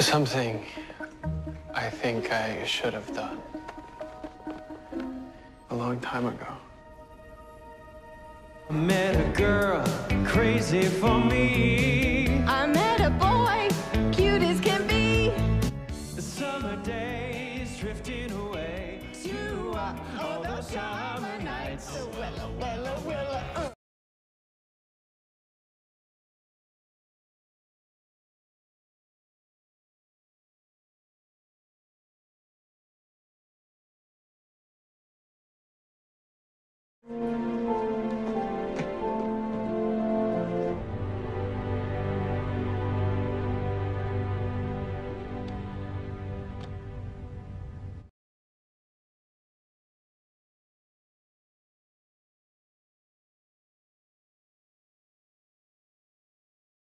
Something I think I should have done a long time ago. I met a girl crazy for me. I met a boy, cute as can be. The summer days drifting away to uh, all those summer nights. Willa, willa, willa, uh.